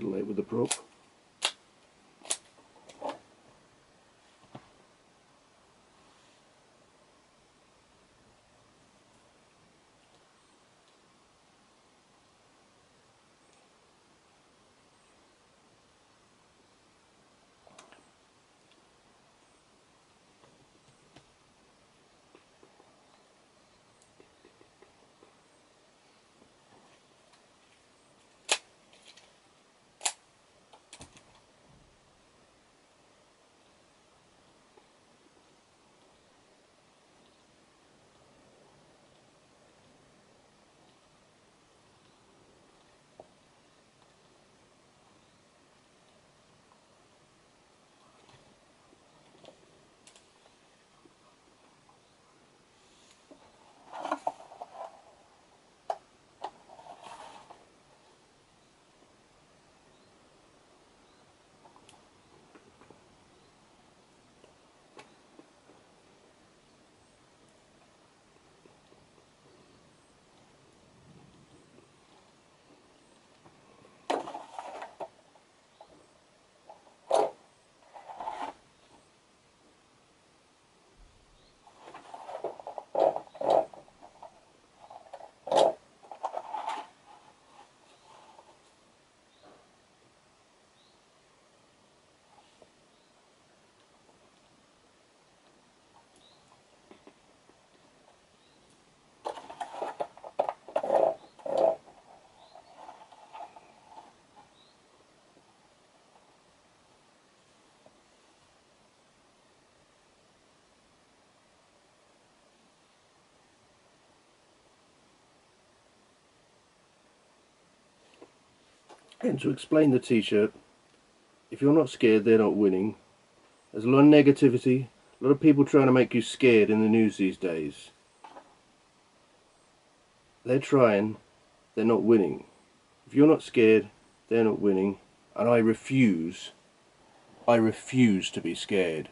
Little late with the prop. And to explain the t-shirt, if you're not scared, they're not winning. There's a lot of negativity, a lot of people trying to make you scared in the news these days. They're trying, they're not winning. If you're not scared, they're not winning. And I refuse, I refuse to be scared.